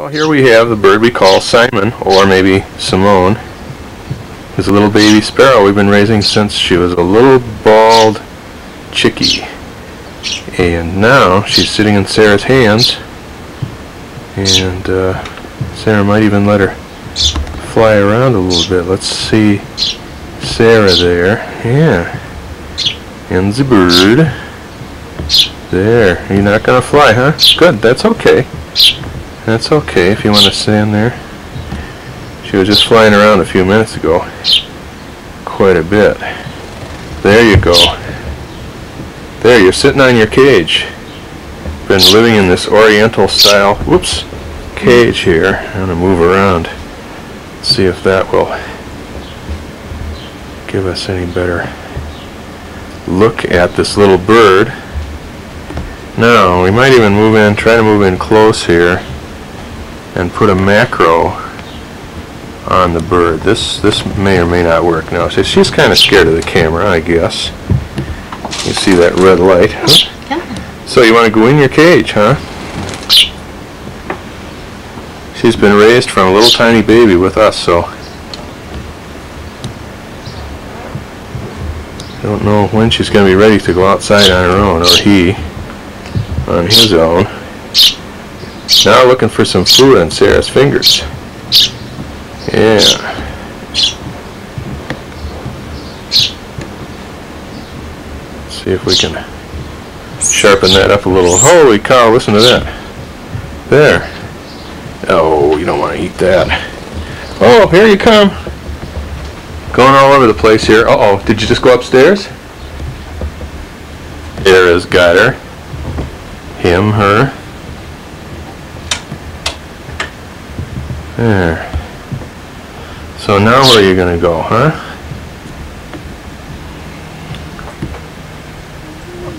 Well, here we have the bird we call Simon, or maybe Simone. It's a little baby sparrow we've been raising since she was a little bald chickie. And now she's sitting in Sarah's hands, and uh, Sarah might even let her fly around a little bit. Let's see Sarah there. Yeah. And the bird. There. You're not going to fly, huh? Good. That's okay. That's okay if you want to stay in there. She was just flying around a few minutes ago. Quite a bit. There you go. There, you're sitting on your cage. Been living in this oriental style, whoops, cage here. I'm going to move around. See if that will give us any better look at this little bird. Now, we might even move in, try to move in close here and put a macro on the bird. This this may or may not work now. So she's kind of scared of the camera, I guess. You see that red light. Huh? Yeah. So you want to go in your cage, huh? She's been raised from a little tiny baby with us, so I don't know when she's going to be ready to go outside on her own, or he on his own. Now looking for some food on Sarah's fingers. Yeah. See if we can sharpen that up a little. Holy cow, listen to that. There. Oh, you don't want to eat that. Oh, here you come. Going all over the place here. Uh-oh, did you just go upstairs? There is got her. Him, her. There. So now where are you going to go, huh?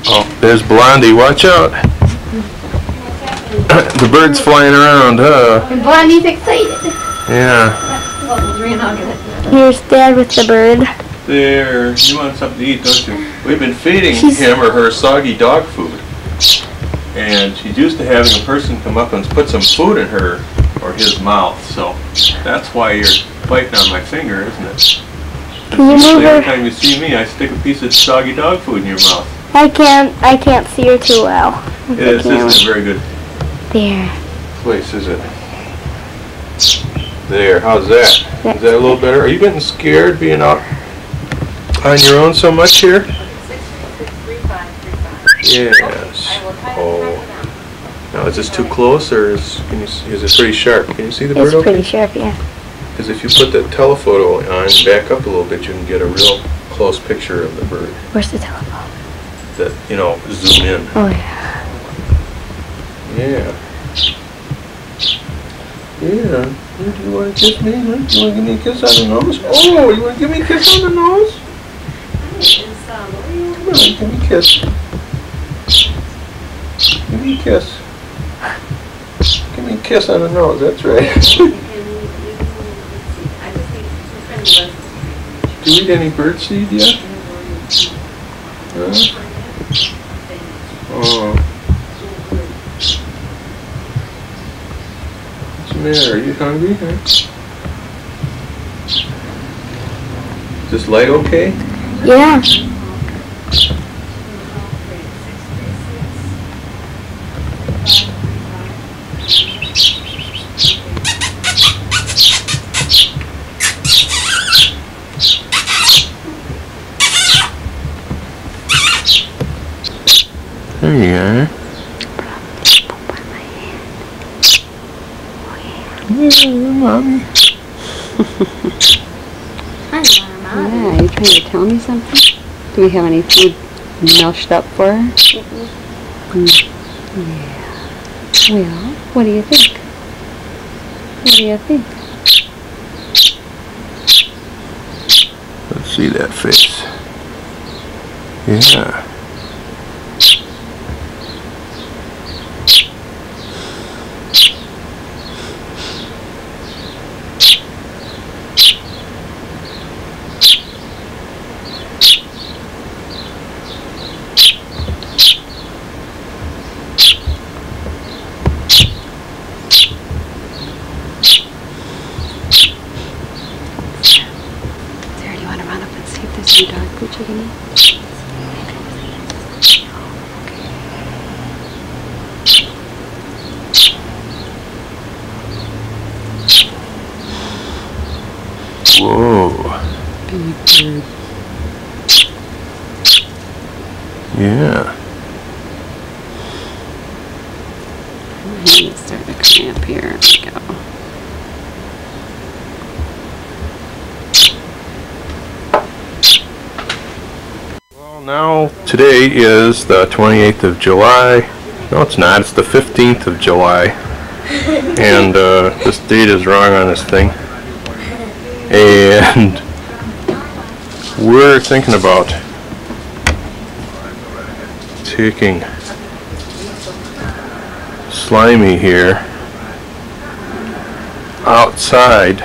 Oh, there's Blondie. Watch out. the bird's flying around, huh? And Blondie's excited. Yeah. Here's Dad with the bird. There. You want something to eat, don't you? We've been feeding She's- him or her soggy dog food. And she's used to having a person come up and put some food in her or his mouth, so that's why you're biting on my finger, isn't it? Can you Usually move every time you see me, I stick a piece of soggy dog food in your mouth. I can't. I can't see her too well. with It is, camera. isn't a very good There. place, is it? There, how's that? Is that a little better? Are you getting scared being out on your own so much here? Yes. Oh. Now, is this too close, or is, can you, is it pretty sharp? Can you see the bird It's okay? pretty sharp, yeah. Because if you put the telephoto on back up a little bit, you can get a real close picture of the bird. Where's the telephone? That, you know, zoom in. Oh yeah. Yeah. Yeah. Do you want to kiss me? Huh? You want to give me a kiss on the nose? Oh, you want to give me a kiss on the nose? Come on, give me a kiss. Give me a kiss. A kiss on the nose, that's right. Do you eat any bird seed yet? Huh? Oh. What's the? Are you hungry? Huh? Is this light okay? Yeah. There you are. Yeah, mommy. Yeah, are you trying to tell me something? Do we have any food mushed up for her? Mm. Yeah. Well, what do you think? What do you think? Let's see that face. Yeah. Chicken. Whoa. Big bird. Yeah. Hand is starting to cramp here. There we go. Well, now today is the 28th of July. No, it's not. It's the 15th of July. and uh, this date is wrong on this thing. And we're thinking about taking Slimy here outside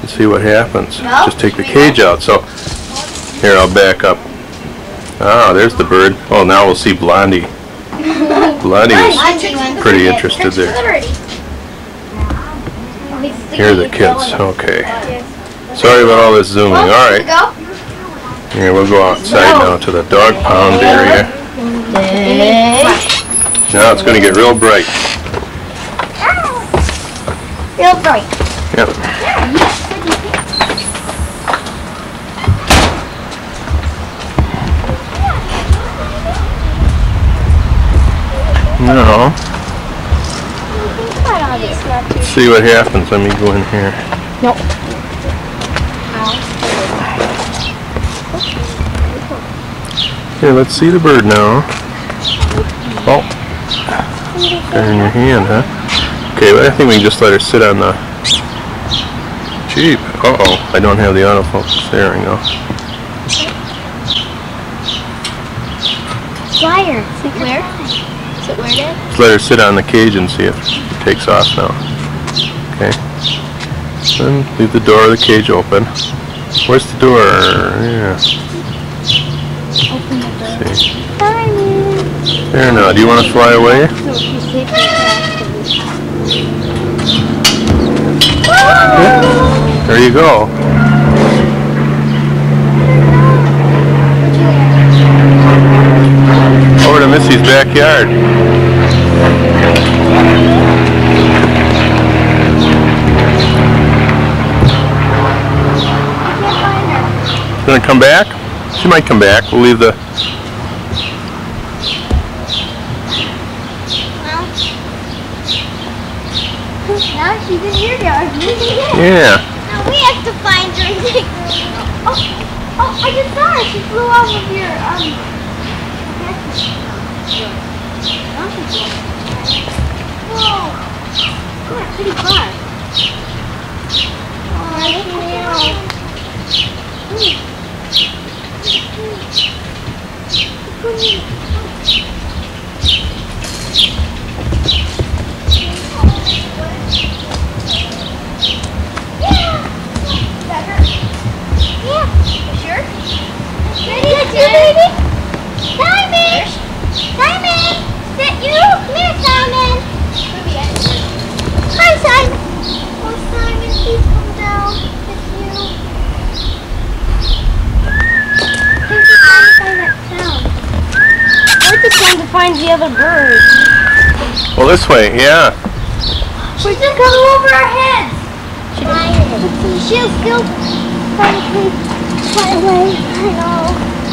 and see what happens. No, Just take the cage out. So here, I'll back up. Ah, there's the bird. Oh, now we'll see Blondie. Blondie is pretty interested there. Here are the kids. Okay. Sorry about all this zooming. All right. Here, we'll go outside now to the dog pound area. Now it's going to get real bright. Real bright. Yep. No. See what happens. Let me go in here. Nope. Here, let's see the bird now. Oh. Got her in your hand, huh? Okay, well, I think we can just let her sit on the Jeep. Uh-oh, I don't have the autofocus. There we go. Wire. Where? Is it where it let her sit on the cage and see if it takes off now. Okay. Then leave the door of the cage open. Where's the door? Yeah. Open the door. See. Simon. There now. Do you want to fly away? There you go. Over to Missy's backyard. She's Gonna come back? She might come back. We'll leave the. Well now she's in your yard. Yeah. Now we have to find her her. Oh, oh, I just saw her. She flew off of your, um... Whoa. Went pretty far. Oh, Yeah. Sure? Ready, baby? Simon! Simon! Sit you! Come here, Simon! Hi, Simon! Oh, Simon, please come down. It's you. Where's the trying to find that sound? We're just trying to find the other bird. Well, this way. Yeah. We're just coming over our heads. She'll still probably fly away. I know.